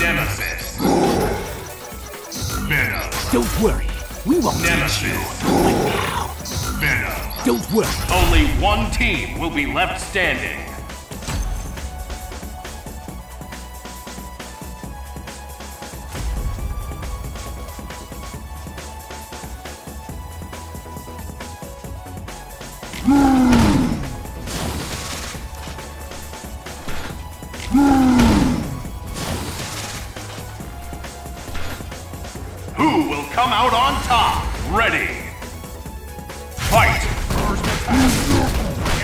Nemesis. Venom. Don't worry. We won't Nemesis. teach you. Now, Venom. don't worry. Only one team will be left standing. Hmm. Hmm. Who will come out on top? Ready. Fight! First attack.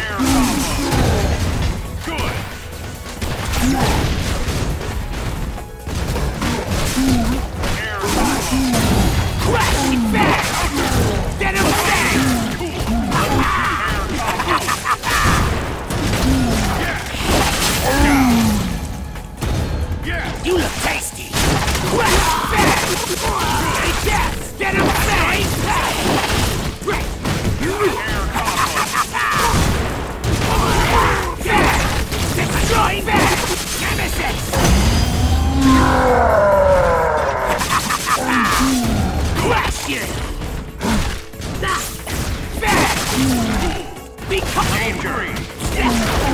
Air combo. Good. Air combo. Crashing back! Venom back! Yeah. You look Crash you! Back! Become Danger.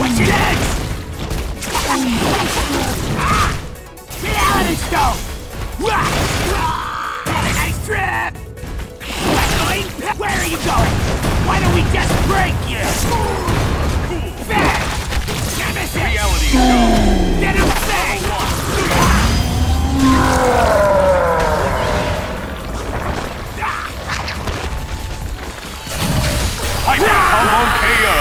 What's next? Reality stone! Nice trip! Where are you going? Why don't we just break you? round KO.